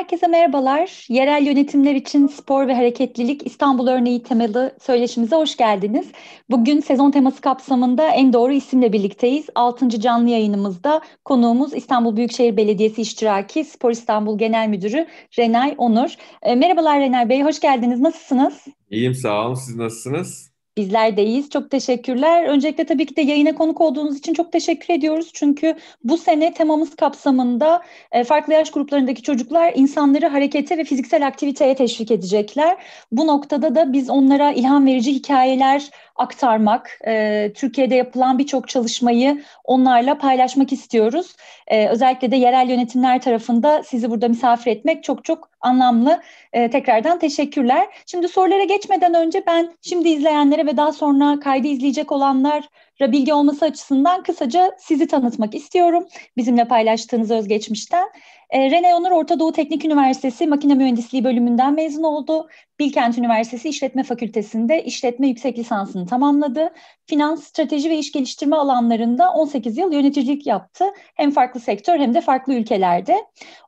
Herkese merhabalar. Yerel yönetimler için spor ve hareketlilik İstanbul örneği temalı söyleşimize hoş geldiniz. Bugün sezon teması kapsamında en doğru isimle birlikteyiz. 6. canlı yayınımızda konuğumuz İstanbul Büyükşehir Belediyesi İştiraki Spor İstanbul Genel Müdürü Renay Onur. E, merhabalar Renay Bey, hoş geldiniz. Nasılsınız? İyiyim, sağ olun. Siz nasılsınız? Bizler de iyiyiz. Çok teşekkürler. Öncelikle tabii ki de yayına konuk olduğunuz için çok teşekkür ediyoruz. Çünkü bu sene temamız kapsamında e, farklı yaş gruplarındaki çocuklar insanları harekete ve fiziksel aktiviteye teşvik edecekler. Bu noktada da biz onlara ilham verici hikayeler aktarmak, e, Türkiye'de yapılan birçok çalışmayı onlarla paylaşmak istiyoruz. E, özellikle de yerel yönetimler tarafında sizi burada misafir etmek çok çok anlamlı. E, tekrardan teşekkürler. Şimdi sorulara geçmeden önce ben şimdi izleyenlere ve daha sonra kaydı izleyecek olanlara bilgi olması açısından kısaca sizi tanıtmak istiyorum. Bizimle paylaştığınız özgeçmişten. E, Rene Onur Orta Doğu Teknik Üniversitesi Makine Mühendisliği bölümünden mezun oldu. Bilkent Üniversitesi İşletme Fakültesi'nde işletme yüksek lisansını tamamladı. Finans, strateji ve iş geliştirme alanlarında 18 yıl yöneticilik yaptı. Hem farklı sektör hem de farklı ülkelerde.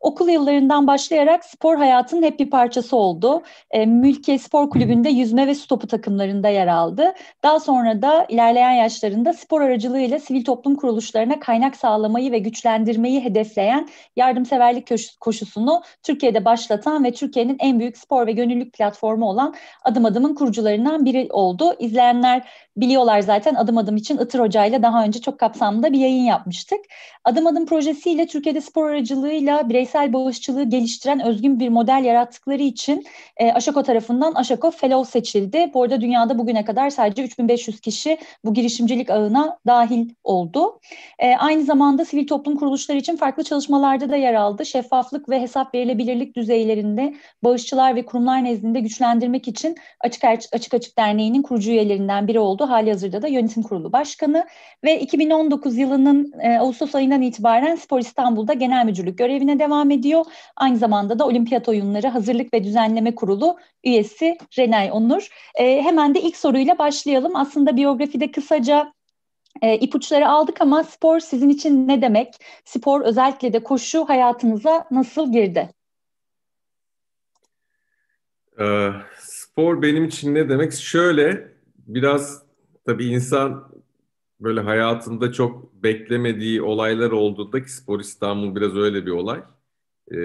Okul yıllarından başlayarak spor hayatının hep bir parçası oldu. E, Mülkiye Spor Kulübü'nde yüzme ve su topu takımlarında yer aldı. Daha sonra da ilerleyen yaşlarında spor aracılığıyla sivil toplum kuruluşlarına kaynak sağlamayı ve güçlendirmeyi hedefleyen yardımseverlik koşusunu Türkiye'de başlatan ve Türkiye'nin en büyük spor ve gönüllülük platformu platformu olan Adım Adım'ın kurucularından biri oldu. İzleyenler biliyorlar zaten Adım Adım için Itır Hoca ile daha önce çok kapsamlı bir yayın yapmıştık. Adım Adım projesiyle Türkiye'de spor aracılığıyla bireysel bağışçılığı geliştiren özgün bir model yarattıkları için e, Aşako tarafından Aşako Fellow seçildi. Bu arada dünyada bugüne kadar sadece 3500 kişi bu girişimcilik ağına dahil oldu. E, aynı zamanda sivil toplum kuruluşları için farklı çalışmalarda da yer aldı. Şeffaflık ve hesap verilebilirlik düzeylerinde bağışçılar ve kurumlar nezdinde güçlendirmek için Açık Açık Açık Derneği'nin kurucu üyelerinden biri oldu. Hali hazırda da yönetim kurulu başkanı ve 2019 yılının e, Ağustos ayından itibaren Spor İstanbul'da genel müdürlük görevine devam ediyor. Aynı zamanda da Olimpiyat Oyunları Hazırlık ve Düzenleme Kurulu üyesi Renay Onur. E, hemen de ilk soruyla başlayalım. Aslında biyografide kısaca e, ipuçları aldık ama spor sizin için ne demek? Spor özellikle de koşu hayatınıza nasıl girdi? Ee, spor benim için ne demek? Şöyle biraz tabii insan böyle hayatında çok beklemediği olaylar olduğunda ki Spor İstanbul biraz öyle bir olay. Ee,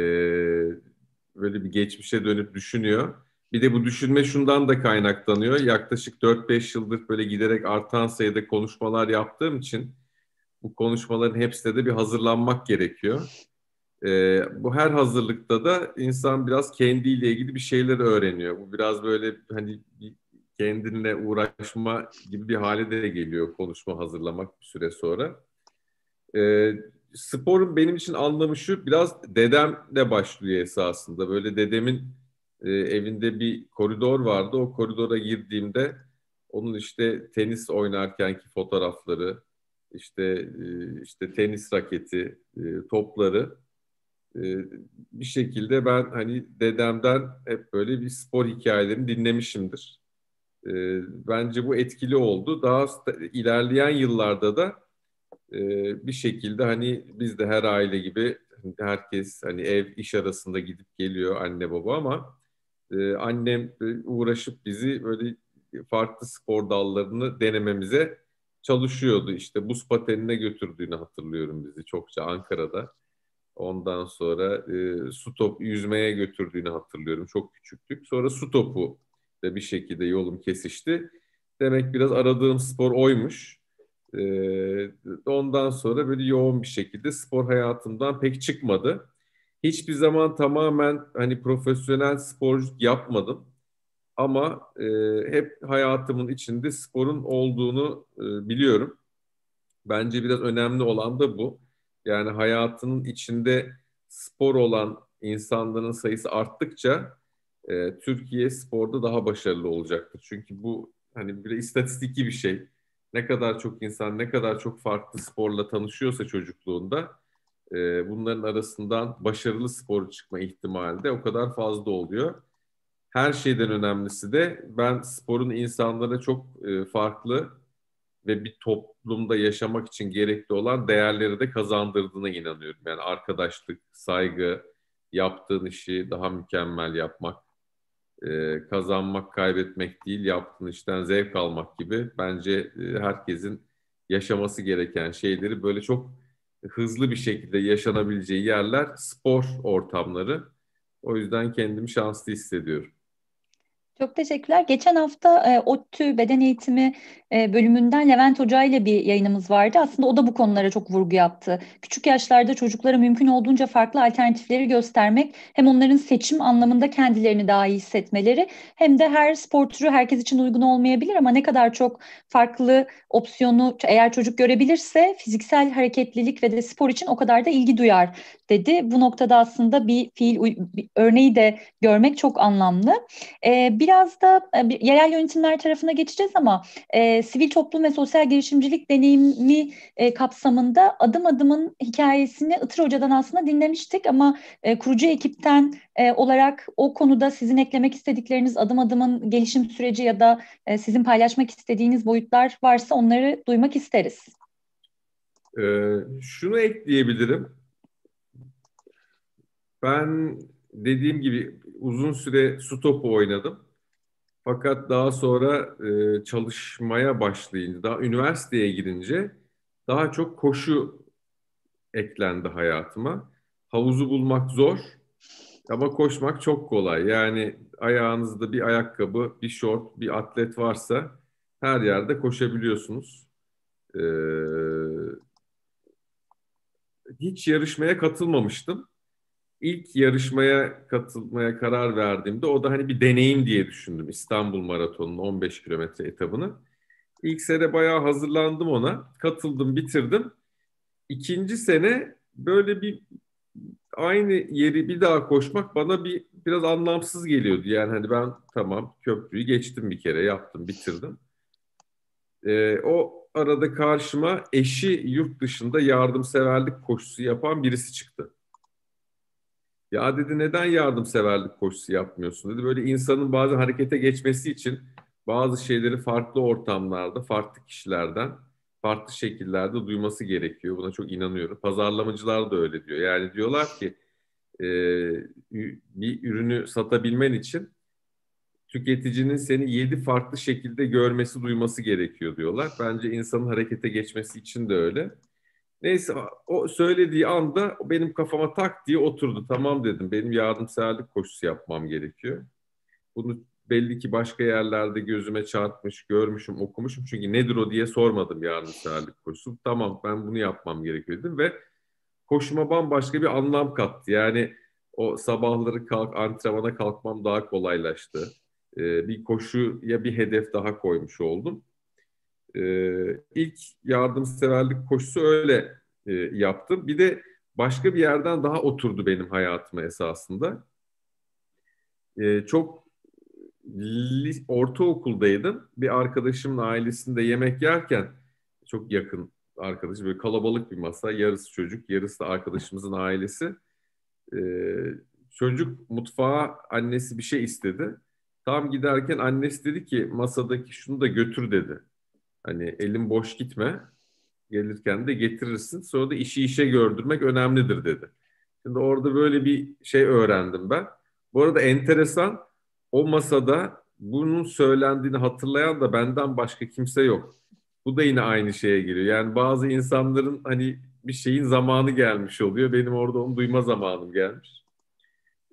böyle bir geçmişe dönüp düşünüyor. Bir de bu düşünme şundan da kaynaklanıyor. Yaklaşık 4-5 yıldır böyle giderek artan sayıda konuşmalar yaptığım için bu konuşmaların hepsine de bir hazırlanmak gerekiyor. E, bu her hazırlıkta da insan biraz kendiyle ilgili bir şeyler öğreniyor. Bu biraz böyle hani kendinle uğraşma gibi bir hale de geliyor konuşma hazırlamak bir süre sonra. E, sporun benim için anlamı şu biraz dedemle başlıyor esasında. Böyle dedemin e, evinde bir koridor vardı. O koridora girdiğimde onun işte tenis oynarkenki fotoğrafları, işte e, işte tenis raketi, e, topları ee, bir şekilde ben hani dedemden hep böyle bir spor hikayelerini dinlemişimdir. Ee, bence bu etkili oldu. Daha ilerleyen yıllarda da e, bir şekilde hani biz de her aile gibi herkes hani ev iş arasında gidip geliyor anne baba ama e, annem uğraşıp bizi böyle farklı spor dallarını denememize çalışıyordu. İşte buz patenine götürdüğünü hatırlıyorum bizi çokça Ankara'da. Ondan sonra e, su top yüzmeye götürdüğünü hatırlıyorum. Çok küçüktük. Sonra su topu da bir şekilde yolum kesişti. Demek biraz aradığım spor oymuş. E, ondan sonra böyle yoğun bir şekilde spor hayatımdan pek çıkmadı. Hiçbir zaman tamamen hani profesyonel sporculuk yapmadım. Ama e, hep hayatımın içinde sporun olduğunu e, biliyorum. Bence biraz önemli olan da bu yani hayatının içinde spor olan insanların sayısı arttıkça e, Türkiye sporda daha başarılı olacaktır. Çünkü bu hani bir istatistiki bir şey. Ne kadar çok insan, ne kadar çok farklı sporla tanışıyorsa çocukluğunda e, bunların arasından başarılı spor çıkma ihtimali de o kadar fazla oluyor. Her şeyden önemlisi de ben sporun insanlara çok e, farklı ve bir toplumda yaşamak için gerekli olan değerleri de kazandırdığına inanıyorum. Yani arkadaşlık, saygı, yaptığın işi daha mükemmel yapmak, e, kazanmak, kaybetmek değil, yaptığın işten zevk almak gibi bence e, herkesin yaşaması gereken şeyleri böyle çok hızlı bir şekilde yaşanabileceği yerler spor ortamları. O yüzden kendimi şanslı hissediyorum. Çok teşekkürler. Geçen hafta e, ODTÜ Beden Eğitimi bölümünden Levent Hoca ile bir yayınımız vardı. Aslında o da bu konulara çok vurgu yaptı. Küçük yaşlarda çocuklara mümkün olduğunca farklı alternatifleri göstermek hem onların seçim anlamında kendilerini daha iyi hissetmeleri hem de her spor türü herkes için uygun olmayabilir ama ne kadar çok farklı opsiyonu eğer çocuk görebilirse fiziksel hareketlilik ve de spor için o kadar da ilgi duyar dedi. Bu noktada aslında bir fiil bir örneği de görmek çok anlamlı. E, biraz da e, yerel yönetimler tarafına geçeceğiz ama e, sivil toplum ve sosyal girişimcilik deneyimi e, kapsamında adım adımın hikayesini Itır Hoca'dan aslında dinlemiştik ama e, kurucu ekipten e, olarak o konuda sizin eklemek istedikleriniz adım adımın gelişim süreci ya da e, sizin paylaşmak istediğiniz boyutlar varsa onları duymak isteriz. Ee, şunu ekleyebilirim. Ben dediğim gibi uzun süre su topu oynadım. Fakat daha sonra e, çalışmaya başlayınca, daha üniversiteye gidince daha çok koşu eklendi hayatıma. Havuzu bulmak zor ama koşmak çok kolay. Yani ayağınızda bir ayakkabı, bir şort, bir atlet varsa her yerde koşabiliyorsunuz. Ee, hiç yarışmaya katılmamıştım ilk yarışmaya katılmaya karar verdiğimde o da hani bir deneyim diye düşündüm İstanbul Maratonu'nun 15 kilometre etabını. İlk sene bayağı hazırlandım ona. Katıldım, bitirdim. İkinci sene böyle bir aynı yeri bir daha koşmak bana bir biraz anlamsız geliyordu. Yani hani ben tamam köprüyü geçtim bir kere, yaptım, bitirdim. Ee, o arada karşıma eşi yurt dışında yardımseverlik koşusu yapan birisi çıktı. Ya dedi neden yardımseverlik koşusu yapmıyorsun dedi. Böyle insanın bazen harekete geçmesi için bazı şeyleri farklı ortamlarda, farklı kişilerden, farklı şekillerde duyması gerekiyor. Buna çok inanıyorum. Pazarlamacılar da öyle diyor. Yani diyorlar ki e, bir ürünü satabilmen için tüketicinin seni yedi farklı şekilde görmesi, duyması gerekiyor diyorlar. Bence insanın harekete geçmesi için de öyle. Neyse o söylediği anda benim kafama tak diye oturdu. Tamam dedim benim yardımseverlik koşusu yapmam gerekiyor. Bunu belli ki başka yerlerde gözüme çarpmış, görmüşüm, okumuşum. Çünkü nedir o diye sormadım yardımseverlik koşusu. Tamam ben bunu yapmam gerekiyor dedim ve koşuma bambaşka bir anlam kattı. Yani o sabahları kalk antrenmana kalkmam daha kolaylaştı. Ee, bir koşuya bir hedef daha koymuş oldum. Ee, ilk yardımseverlik koşusu öyle e, yaptım. Bir de başka bir yerden daha oturdu benim hayatıma esasında. Ee, çok ortaokuldaydım. Bir arkadaşımın ailesinde yemek yerken çok yakın arkadaş böyle kalabalık bir masa yarısı çocuk yarısı da arkadaşımızın ailesi. Ee, çocuk mutfağa annesi bir şey istedi. Tam giderken annesi dedi ki masadaki şunu da götür dedi. Hani elin boş gitme. Gelirken de getirirsin. Sonra da işi işe gördürmek önemlidir dedi. Şimdi orada böyle bir şey öğrendim ben. Bu arada enteresan o masada bunun söylendiğini hatırlayan da benden başka kimse yok. Bu da yine aynı şeye giriyor. Yani bazı insanların hani bir şeyin zamanı gelmiş oluyor. Benim orada onu duyma zamanım gelmiş.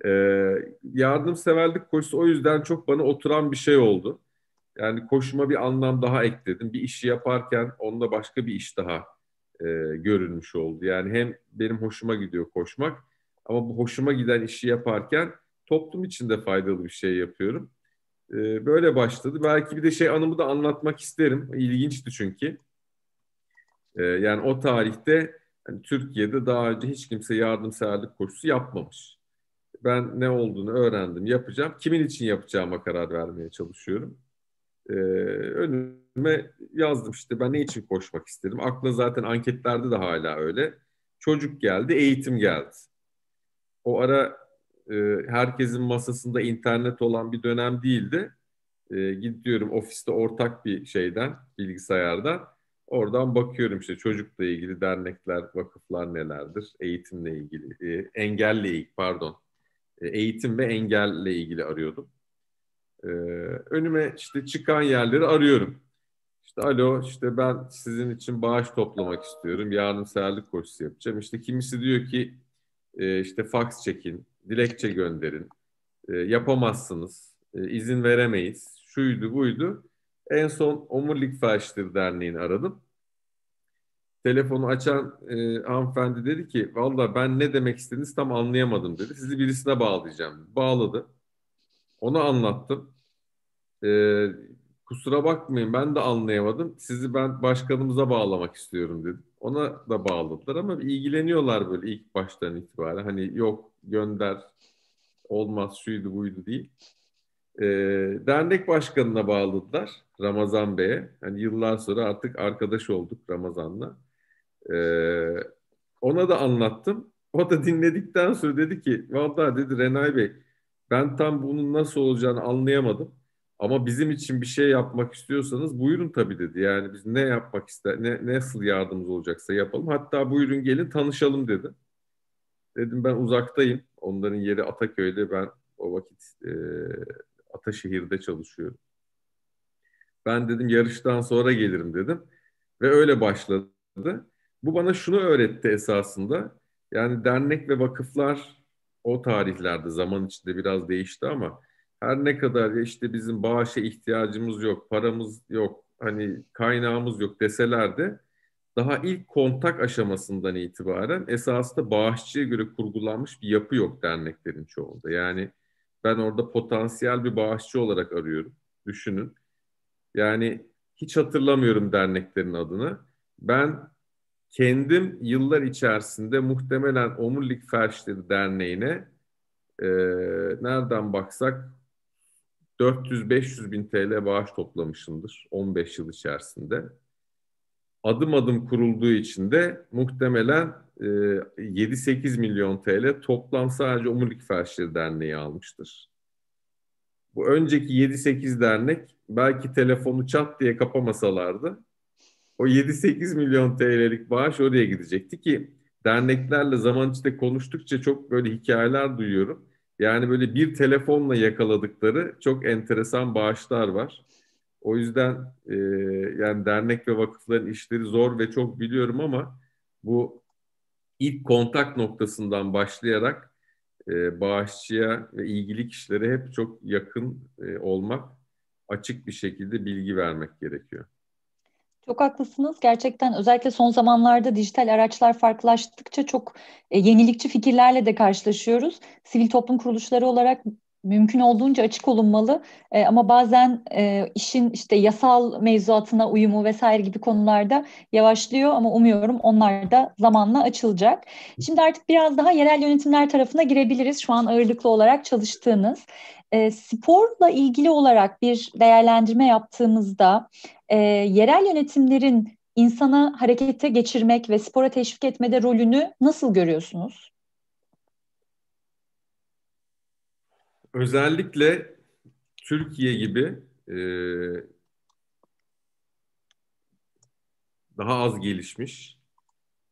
Ee, yardımseverlik koşusu o yüzden çok bana oturan bir şey oldu. Yani koşuma bir anlam daha ekledim. Bir işi yaparken onda başka bir iş daha e, görünmüş oldu. Yani hem benim hoşuma gidiyor koşmak ama bu hoşuma giden işi yaparken toplum için de faydalı bir şey yapıyorum. E, böyle başladı. Belki bir de şey anımı da anlatmak isterim. İlginçti çünkü. E, yani o tarihte hani Türkiye'de daha önce hiç kimse yardımseverlik koşusu yapmamış. Ben ne olduğunu öğrendim, yapacağım. Kimin için yapacağıma karar vermeye çalışıyorum e, önüme yazdım işte ben ne için koşmak istedim. Akla zaten anketlerde de hala öyle. Çocuk geldi, eğitim geldi. O ara e, herkesin masasında internet olan bir dönem değildi. E, gidiyorum ofiste ortak bir şeyden, bilgisayardan. Oradan bakıyorum işte çocukla ilgili dernekler, vakıflar nelerdir, eğitimle ilgili, e, engelle ilgili, pardon, E, eğitim ve engelle ilgili arıyordum. E, önüme işte çıkan yerleri arıyorum. İşte alo işte ben sizin için bağış toplamak istiyorum. Yardımseverlik koşusu yapacağım. İşte kimisi diyor ki e, işte fax çekin, dilekçe gönderin. E, yapamazsınız, e, izin veremeyiz. Şuydu buydu. En son Omurilik Felçleri Derneği'ni aradım. Telefonu açan e, hanımefendi dedi ki valla ben ne demek istediğinizi tam anlayamadım dedi. Sizi birisine bağlayacağım. Bağladı. Ona anlattım. E, kusura bakmayın ben de anlayamadım. Sizi ben başkanımıza bağlamak istiyorum dedim. Ona da bağladılar ama ilgileniyorlar böyle ilk baştan itibaren. Hani yok gönder olmaz şuydu buydu değil. E, dernek başkanına bağladılar Ramazan Bey'e. Hani yıllar sonra artık arkadaş olduk Ramazan'la. E, ona da anlattım. O da dinledikten sonra dedi ki vallahi dedi Renay Bey ben tam bunun nasıl olacağını anlayamadım. Ama bizim için bir şey yapmak istiyorsanız buyurun tabii dedi. Yani biz ne yapmak ister, ne nasıl yardımcı olacaksa yapalım. Hatta buyurun gelin tanışalım dedi. Dedim ben uzaktayım. Onların yeri Ataköy'de. Ben o vakit e, Ataşehir'de çalışıyorum. Ben dedim yarıştan sonra gelirim dedim. Ve öyle başladı. Bu bana şunu öğretti esasında. Yani dernek ve vakıflar o tarihlerde zaman içinde biraz değişti ama her ne kadar işte bizim bağışa ihtiyacımız yok, paramız yok, hani kaynağımız yok deseler de daha ilk kontak aşamasından itibaren esasında bağışçıya göre kurgulanmış bir yapı yok derneklerin çoğunda. Yani ben orada potansiyel bir bağışçı olarak arıyorum. Düşünün. Yani hiç hatırlamıyorum derneklerin adını. Ben kendim yıllar içerisinde muhtemelen Omurilik Felçleri Derneği'ne e, nereden baksak 400-500 bin TL bağış toplamışımdır 15 yıl içerisinde. Adım adım kurulduğu için de muhtemelen e, 7-8 milyon TL toplam sadece Omurilik Felçleri Derneği almıştır. Bu önceki 7-8 dernek belki telefonu çat diye kapamasalardı o 7-8 milyon TL'lik bağış oraya gidecekti ki derneklerle zaman içinde konuştukça çok böyle hikayeler duyuyorum. Yani böyle bir telefonla yakaladıkları çok enteresan bağışlar var. O yüzden e, yani dernek ve vakıfların işleri zor ve çok biliyorum ama bu ilk kontak noktasından başlayarak e, bağışçıya ve ilgili kişilere hep çok yakın e, olmak, açık bir şekilde bilgi vermek gerekiyor. Çok haklısınız. Gerçekten özellikle son zamanlarda dijital araçlar farklılaştıkça çok e, yenilikçi fikirlerle de karşılaşıyoruz. Sivil toplum kuruluşları olarak mümkün olduğunca açık olunmalı. E, ama bazen e, işin işte yasal mevzuatına uyumu vesaire gibi konularda yavaşlıyor ama umuyorum onlar da zamanla açılacak. Şimdi artık biraz daha yerel yönetimler tarafına girebiliriz. Şu an ağırlıklı olarak çalıştığınız. E, sporla ilgili olarak bir değerlendirme yaptığımızda e, yerel yönetimlerin insana harekete geçirmek ve spora teşvik etmede rolünü nasıl görüyorsunuz? Özellikle Türkiye gibi e, daha az gelişmiş,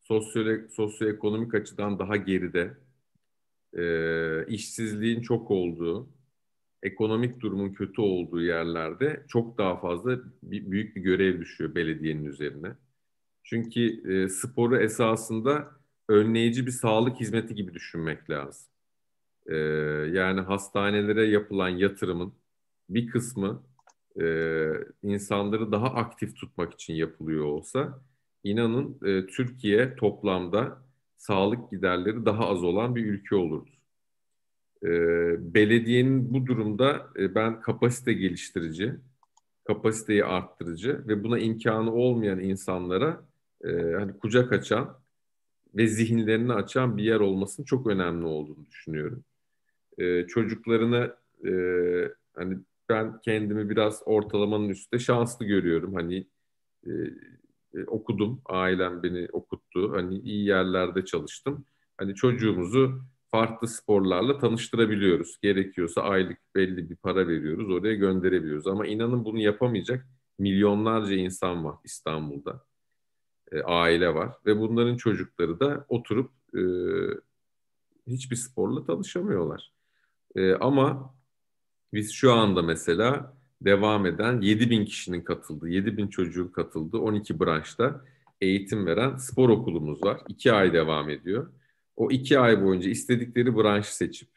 sosyo sosyoekonomik açıdan daha geride, e, işsizliğin çok olduğu, ekonomik durumun kötü olduğu yerlerde çok daha fazla bir, büyük bir görev düşüyor belediyenin üzerine. Çünkü e, sporu esasında önleyici bir sağlık hizmeti gibi düşünmek lazım. E, yani hastanelere yapılan yatırımın bir kısmı e, insanları daha aktif tutmak için yapılıyor olsa inanın e, Türkiye toplamda sağlık giderleri daha az olan bir ülke olurdu. E, belediyenin bu durumda e, ben kapasite geliştirici, kapasiteyi arttırıcı ve buna imkanı olmayan insanlara e, hani kucak açan ve zihinlerini açan bir yer olmasının çok önemli olduğunu düşünüyorum. E, çocuklarını e, hani ben kendimi biraz ortalamanın üstte şanslı görüyorum. Hani e, e, okudum, ailem beni okuttu. Hani iyi yerlerde çalıştım. Hani çocuğumuzu farklı sporlarla tanıştırabiliyoruz. Gerekiyorsa aylık belli bir para veriyoruz, oraya gönderebiliyoruz. Ama inanın bunu yapamayacak milyonlarca insan var İstanbul'da. E, aile var ve bunların çocukları da oturup e, hiçbir sporla tanışamıyorlar. E, ama biz şu anda mesela devam eden 7 bin kişinin katıldığı, 7 bin çocuğun katıldığı 12 branşta eğitim veren spor okulumuz var. 2 ay devam ediyor. O 2 ay boyunca istedikleri branşı seçip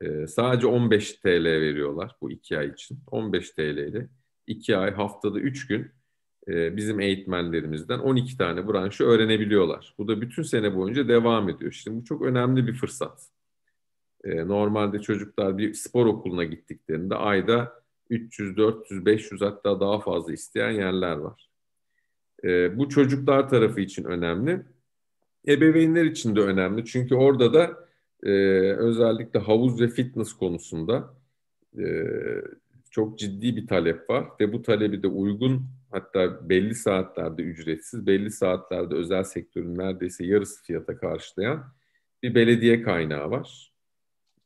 e, sadece 15 TL veriyorlar bu 2 ay için. 15 TL ile 2 ay haftada 3 gün e, bizim eğitmenlerimizden 12 tane branşı öğrenebiliyorlar. Bu da bütün sene boyunca devam ediyor. Şimdi bu çok önemli bir fırsat. E, normalde çocuklar bir spor okuluna gittiklerinde ayda 300, 400, 500 hatta daha fazla isteyen yerler var. E, bu çocuklar tarafı için önemli. Ebeveynler için de önemli. Çünkü orada da e, özellikle havuz ve fitness konusunda e, çok ciddi bir talep var ve bu talebi de uygun hatta belli saatlerde ücretsiz, belli saatlerde özel sektörün neredeyse yarısı fiyata karşılayan bir belediye kaynağı var.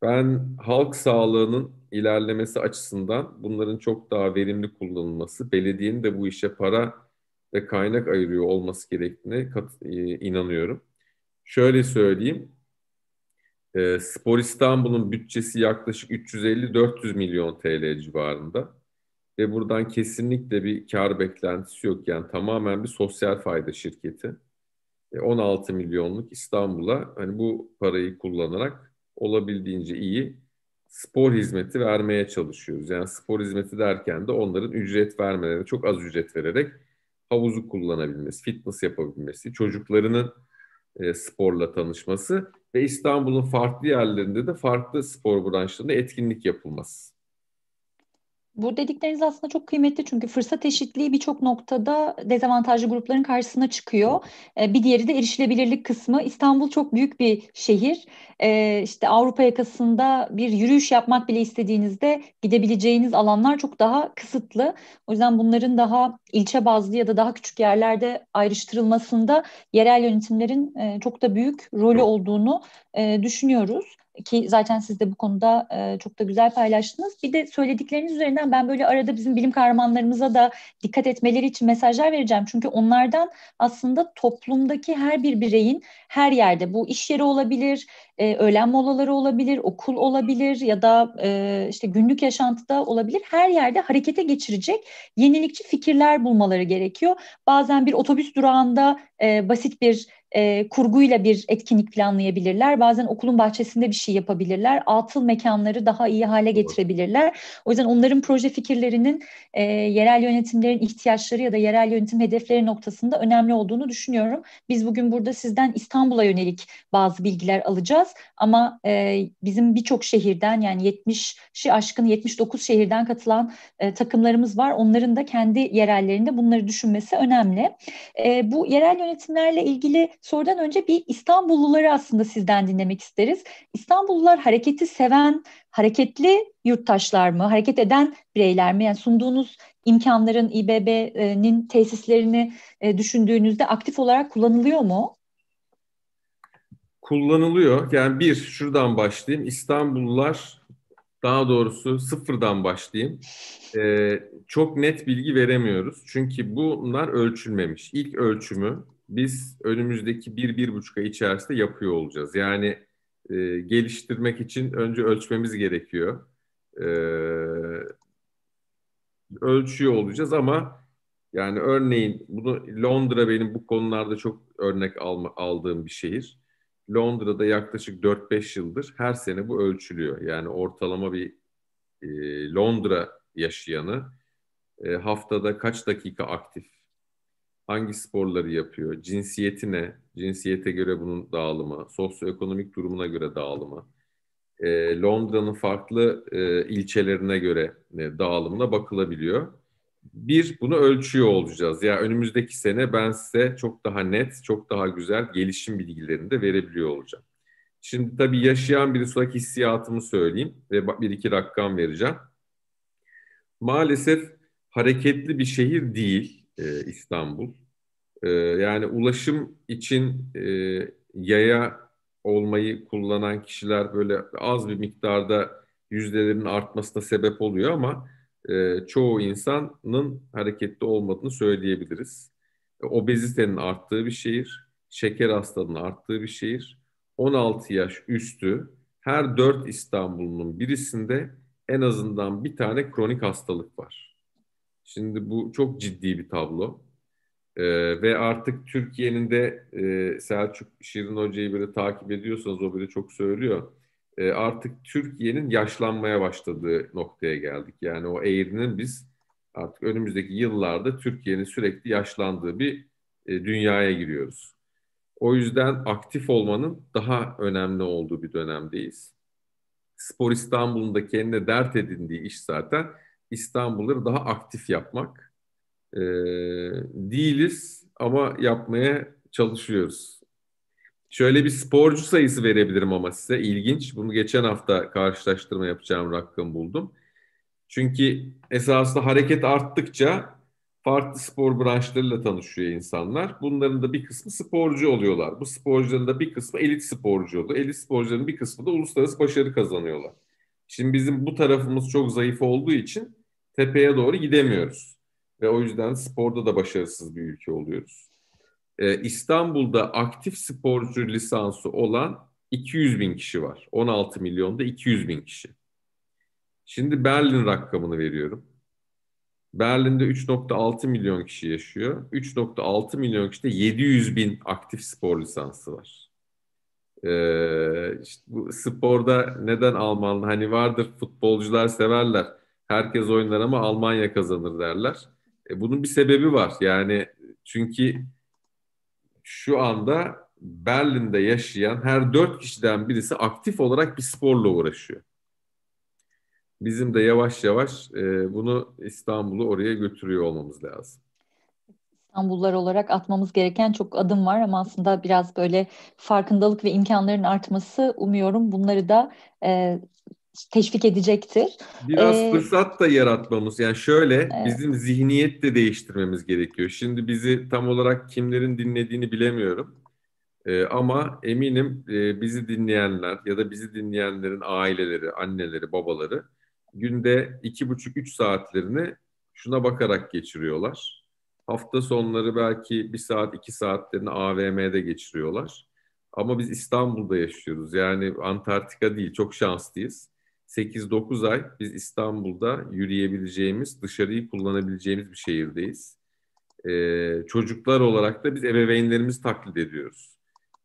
Ben halk sağlığının ilerlemesi açısından bunların çok daha verimli kullanılması, belediyenin de bu işe para ve kaynak ayırıyor olması gerektiğine kat, e, inanıyorum. Şöyle söyleyeyim, e, Spor İstanbul'un bütçesi yaklaşık 350-400 milyon TL civarında ve buradan kesinlikle bir kar beklentisi yok. Yani tamamen bir sosyal fayda şirketi. E, 16 milyonluk İstanbul'a hani bu parayı kullanarak olabildiğince iyi spor hizmeti vermeye çalışıyoruz. Yani spor hizmeti derken de onların ücret vermeleri, çok az ücret vererek havuzu kullanabilmesi, fitness yapabilmesi, çocuklarının e, sporla tanışması ve İstanbul'un farklı yerlerinde de farklı spor branşlarında etkinlik yapılması. Bu dedikleriniz aslında çok kıymetli çünkü fırsat eşitliği birçok noktada dezavantajlı grupların karşısına çıkıyor. Ee, bir diğeri de erişilebilirlik kısmı. İstanbul çok büyük bir şehir. Ee, işte Avrupa yakasında bir yürüyüş yapmak bile istediğinizde gidebileceğiniz alanlar çok daha kısıtlı. O yüzden bunların daha ilçe bazlı ya da daha küçük yerlerde ayrıştırılmasında yerel yönetimlerin e, çok da büyük rolü olduğunu e, düşünüyoruz ki zaten siz de bu konuda e, çok da güzel paylaştınız. Bir de söyledikleriniz üzerinden ben böyle arada bizim bilim kahramanlarımıza da dikkat etmeleri için mesajlar vereceğim. Çünkü onlardan aslında toplumdaki her bir bireyin her yerde bu iş yeri olabilir, e, öğlen molaları olabilir, okul olabilir ya da e, işte günlük yaşantıda olabilir. Her yerde harekete geçirecek yenilikçi fikirler bulmaları gerekiyor. Bazen bir otobüs durağında e, basit bir e, kurguyla bir etkinlik planlayabilirler. Bazen okulun bahçesinde bir şey yapabilirler. Atıl mekanları daha iyi hale getirebilirler. O yüzden onların proje fikirlerinin e, yerel yönetimlerin ihtiyaçları ya da yerel yönetim hedefleri noktasında önemli olduğunu düşünüyorum. Biz bugün burada sizden İstanbul'a yönelik bazı bilgiler alacağız. Ama e, bizim birçok şehirden yani 70'i aşkın 79 şehirden katılan e, takımlarımız var. Onların da kendi yerellerinde bunları düşünmesi önemli. E, bu yerel yönetimlerle ilgili sorudan önce bir İstanbulluları aslında sizden dinlemek isteriz. İstanbullular hareketi seven, hareketli yurttaşlar mı, hareket eden bireyler mi? Yani sunduğunuz imkanların İBB'nin tesislerini e, düşündüğünüzde aktif olarak kullanılıyor mu? Kullanılıyor. Yani bir, şuradan başlayayım. İstanbullular, daha doğrusu sıfırdan başlayayım. Ee, çok net bilgi veremiyoruz. Çünkü bunlar ölçülmemiş. İlk ölçümü biz önümüzdeki bir, bir buçuk ay içerisinde yapıyor olacağız. Yani e, geliştirmek için önce ölçmemiz gerekiyor. E, ölçüyor olacağız ama yani örneğin bunu Londra benim bu konularda çok örnek alma, aldığım bir şehir. Londra'da yaklaşık 4-5 yıldır her sene bu ölçülüyor. Yani ortalama bir e, Londra yaşayanı e, haftada kaç dakika aktif, hangi sporları yapıyor, cinsiyeti ne, cinsiyete göre bunun dağılımı, sosyoekonomik durumuna göre dağılımı, e, Londra'nın farklı e, ilçelerine göre e, dağılımına bakılabiliyor. Bir, bunu ölçüyor olacağız. Ya yani önümüzdeki sene ben size çok daha net, çok daha güzel gelişim bilgilerini de verebiliyor olacağım. Şimdi tabii yaşayan birisi olarak hissiyatımı söyleyeyim ve bir iki rakam vereceğim. Maalesef hareketli bir şehir değil e, İstanbul. E, yani ulaşım için e, yaya olmayı kullanan kişiler böyle az bir miktarda yüzdelerin artmasına sebep oluyor ama e, çoğu insanın hareketli olmadığını söyleyebiliriz. E, obezitenin arttığı bir şehir, şeker hastalığının arttığı bir şehir, 16 yaş üstü her dört İstanbul'un birisinde en azından bir tane kronik hastalık var. Şimdi bu çok ciddi bir tablo. Ee, ve artık Türkiye'nin de e, Selçuk Şirin Hoca'yı böyle takip ediyorsanız o bile çok söylüyor. E, artık Türkiye'nin yaşlanmaya başladığı noktaya geldik. Yani o eğrinin biz artık önümüzdeki yıllarda Türkiye'nin sürekli yaşlandığı bir e, dünyaya giriyoruz. O yüzden aktif olmanın daha önemli olduğu bir dönemdeyiz. Spor İstanbul'un da kendine dert edindiği iş zaten İstanbul'ları daha aktif yapmak. E, değiliz ama yapmaya çalışıyoruz. Şöyle bir sporcu sayısı verebilirim ama size. ilginç. Bunu geçen hafta karşılaştırma yapacağım rakam buldum. Çünkü esasında hareket arttıkça farklı spor branşlarıyla tanışıyor insanlar. Bunların da bir kısmı sporcu oluyorlar. Bu sporcuların da bir kısmı elit sporcu oluyor. Elit sporcuların bir kısmı da uluslararası başarı kazanıyorlar. Şimdi bizim bu tarafımız çok zayıf olduğu için tepeye doğru gidemiyoruz. Ve o yüzden sporda da başarısız bir ülke oluyoruz. Ee, İstanbul'da aktif sporcu lisansı olan 200 bin kişi var. 16 milyonda 200 bin kişi. Şimdi Berlin rakamını veriyorum. Berlin'de 3.6 milyon kişi yaşıyor. 3.6 milyon kişide 700 bin aktif spor lisansı var. Ee, işte bu sporda neden Alman? Hani vardır futbolcular severler. Herkes oynar ama Almanya kazanır derler. E, bunun bir sebebi var. Yani çünkü şu anda Berlin'de yaşayan her dört kişiden birisi aktif olarak bir sporla uğraşıyor bizim de yavaş yavaş e, bunu İstanbul'u oraya götürüyor olmamız lazım. İstanbullular olarak atmamız gereken çok adım var ama aslında biraz böyle farkındalık ve imkanların artması umuyorum bunları da e, teşvik edecektir. Biraz ee, fırsat da yaratmamız yani şöyle evet. bizim zihniyet de değiştirmemiz gerekiyor. Şimdi bizi tam olarak kimlerin dinlediğini bilemiyorum. Ee, ama eminim e, bizi dinleyenler ya da bizi dinleyenlerin aileleri, anneleri, babaları günde iki buçuk üç saatlerini şuna bakarak geçiriyorlar. Hafta sonları belki bir saat iki saatlerini AVM'de geçiriyorlar. Ama biz İstanbul'da yaşıyoruz. Yani Antarktika değil, çok şanslıyız. 8-9 ay biz İstanbul'da yürüyebileceğimiz, dışarıyı kullanabileceğimiz bir şehirdeyiz. Ee, çocuklar olarak da biz ebeveynlerimizi taklit ediyoruz.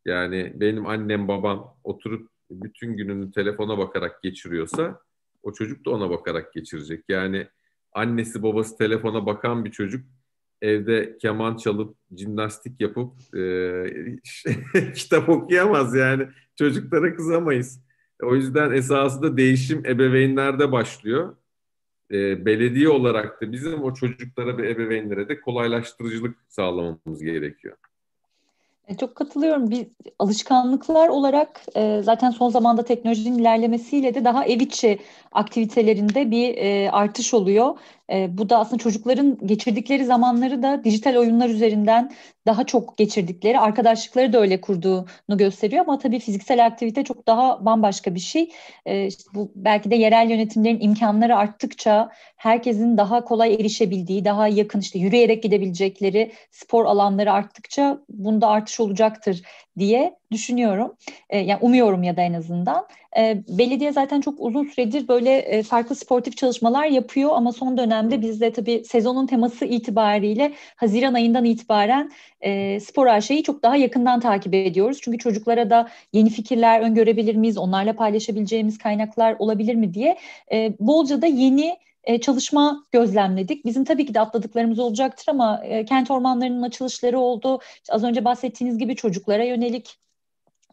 Yani benim annem babam oturup bütün gününü telefona bakarak geçiriyorsa o çocuk da ona bakarak geçirecek. Yani annesi babası telefona bakan bir çocuk evde keman çalıp jimnastik yapıp e, kitap okuyamaz yani çocuklara kızamayız. O yüzden esasında değişim ebeveynlerde başlıyor. E, belediye olarak da bizim o çocuklara ve ebeveynlere de kolaylaştırıcılık sağlamamız gerekiyor. E, çok katılıyorum. Bir alışkanlıklar olarak e, zaten son zamanda teknolojinin ilerlemesiyle de daha ev içi aktivitelerinde bir e, artış oluyor. E, bu da aslında çocukların geçirdikleri zamanları da dijital oyunlar üzerinden daha çok geçirdikleri, arkadaşlıkları da öyle kurduğunu gösteriyor. Ama tabii fiziksel aktivite çok daha bambaşka bir şey. E, işte bu belki de yerel yönetimlerin imkanları arttıkça herkesin daha kolay erişebildiği, daha yakın işte yürüyerek gidebilecekleri spor alanları arttıkça bunda artış olacaktır diye düşünüyorum. E, yani umuyorum ya da en azından. E, belediye zaten çok uzun süredir böyle e, farklı sportif çalışmalar yapıyor ama son dönemde biz de tabii sezonun teması itibariyle Haziran ayından itibaren e, spor her şeyi çok daha yakından takip ediyoruz. Çünkü çocuklara da yeni fikirler öngörebilir miyiz, onlarla paylaşabileceğimiz kaynaklar olabilir mi diye e, bolca da yeni e, çalışma gözlemledik. Bizim tabii ki de atladıklarımız olacaktır ama e, kent ormanlarının açılışları oldu. İşte az önce bahsettiğiniz gibi çocuklara yönelik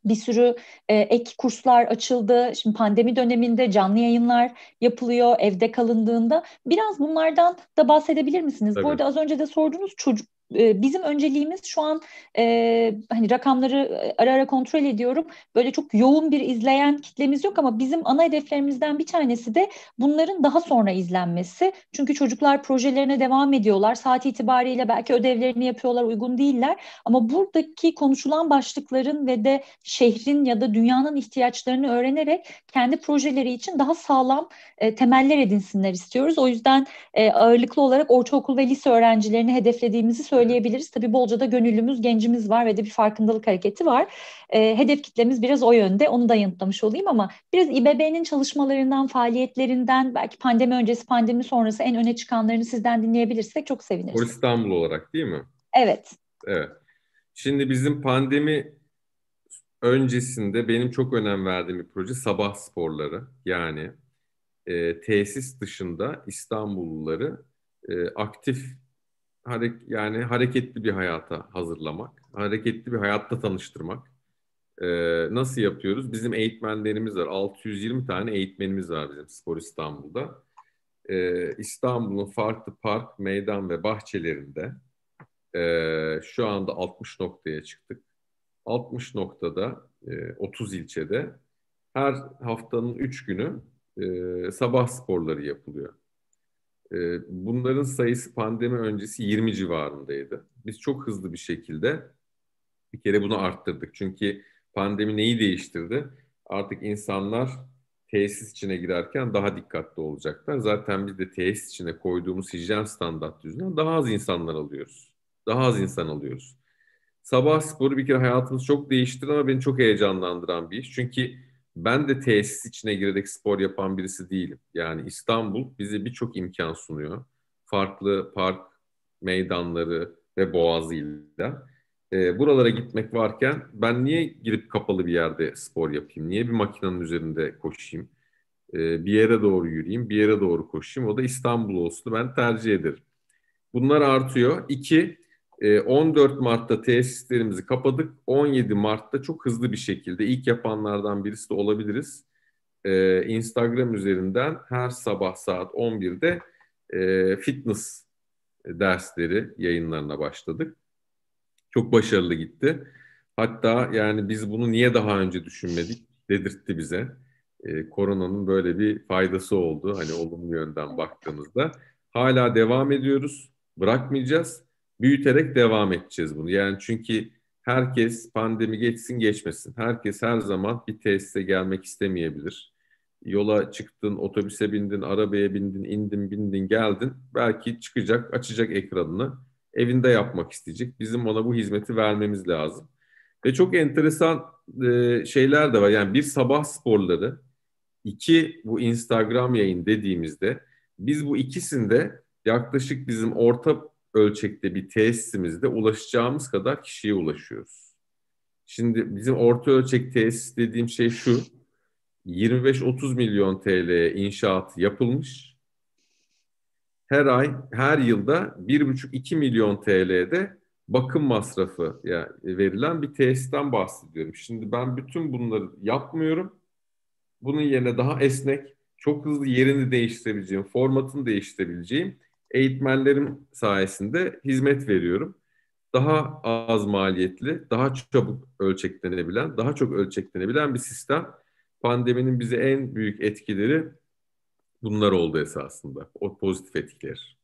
bir sürü e, ek kurslar açıldı. Şimdi pandemi döneminde canlı yayınlar yapılıyor evde kalındığında. Biraz bunlardan da bahsedebilir misiniz? Tabii. Bu arada az önce de sordunuz çocuk bizim önceliğimiz şu an e, hani rakamları ara ara kontrol ediyorum. Böyle çok yoğun bir izleyen kitlemiz yok ama bizim ana hedeflerimizden bir tanesi de bunların daha sonra izlenmesi. Çünkü çocuklar projelerine devam ediyorlar. Saat itibariyle belki ödevlerini yapıyorlar, uygun değiller. Ama buradaki konuşulan başlıkların ve de şehrin ya da dünyanın ihtiyaçlarını öğrenerek kendi projeleri için daha sağlam e, temeller edinsinler istiyoruz. O yüzden e, ağırlıklı olarak ortaokul ve lise öğrencilerini hedeflediğimizi söylüyoruz söyleyebiliriz. Tabii bolca da gönüllümüz, gencimiz var ve de bir farkındalık hareketi var. E, hedef kitlemiz biraz o yönde. Onu da yanıtlamış olayım ama biraz İBB'nin çalışmalarından, faaliyetlerinden, belki pandemi öncesi, pandemi sonrası en öne çıkanlarını sizden dinleyebilirsek çok seviniriz. Spor İstanbul olarak değil mi? Evet. Evet. Şimdi bizim pandemi öncesinde benim çok önem verdiğim bir proje sabah sporları. Yani e, tesis dışında İstanbulluları e, aktif hare yani hareketli bir hayata hazırlamak, hareketli bir hayatta tanıştırmak. E, nasıl yapıyoruz? Bizim eğitmenlerimiz var. 620 tane eğitmenimiz var bizim Spor İstanbul'da. E, İstanbul'un farklı park, meydan ve bahçelerinde e, şu anda 60 noktaya çıktık. 60 noktada, e, 30 ilçede her haftanın 3 günü e, sabah sporları yapılıyor. E, bunların sayısı pandemi öncesi 20 civarındaydı. Biz çok hızlı bir şekilde bir kere bunu arttırdık. Çünkü pandemi neyi değiştirdi? Artık insanlar tesis içine girerken daha dikkatli olacaklar. Zaten biz de tesis içine koyduğumuz hijyen standart yüzünden daha az insanlar alıyoruz. Daha az insan alıyoruz. Sabah sporu bir kere hayatımızı çok değiştirdi ama beni çok heyecanlandıran bir iş. Çünkü ben de tesis içine girerek spor yapan birisi değilim. Yani İstanbul bize birçok imkan sunuyor. Farklı park meydanları ve boğazıyla. E, buralara gitmek varken ben niye girip kapalı bir yerde spor yapayım? Niye bir makinenin üzerinde koşayım? E, bir yere doğru yürüyeyim, bir yere doğru koşayım. O da İstanbul olsun. Ben tercih ederim. Bunlar artıyor. İki, 14 ee, Mart'ta tesislerimizi kapadık. 17 Mart'ta çok hızlı bir şekilde ilk yapanlardan birisi de olabiliriz. Ee, Instagram üzerinden her sabah saat 11'de e, fitness dersleri yayınlarına başladık. Çok başarılı gitti. Hatta yani biz bunu niye daha önce düşünmedik dedirtti bize. Ee, koronanın böyle bir faydası oldu. Hani olumlu yönden baktığımızda. Hala devam ediyoruz. Bırakmayacağız büyüterek devam edeceğiz bunu. Yani çünkü herkes pandemi geçsin geçmesin. Herkes her zaman bir tesise gelmek istemeyebilir. Yola çıktın, otobüse bindin, arabaya bindin, indin, bindin, geldin. Belki çıkacak, açacak ekranını. Evinde yapmak isteyecek. Bizim ona bu hizmeti vermemiz lazım. Ve çok enteresan e, şeyler de var. Yani bir sabah sporları, iki bu Instagram yayın dediğimizde biz bu ikisinde yaklaşık bizim orta ölçekte bir tesisimizde ulaşacağımız kadar kişiye ulaşıyoruz. Şimdi bizim orta ölçek tesis dediğim şey şu. 25-30 milyon TL inşaat yapılmış. Her ay, her yılda 1,5-2 milyon TL'de bakım masrafı yani verilen bir tesisten bahsediyorum. Şimdi ben bütün bunları yapmıyorum. Bunun yerine daha esnek, çok hızlı yerini değiştirebileceğim, formatını değiştirebileceğim eğitmenlerim sayesinde hizmet veriyorum. Daha az maliyetli, daha çabuk ölçeklenebilen, daha çok ölçeklenebilen bir sistem. Pandeminin bize en büyük etkileri bunlar oldu esasında. O pozitif etkiler.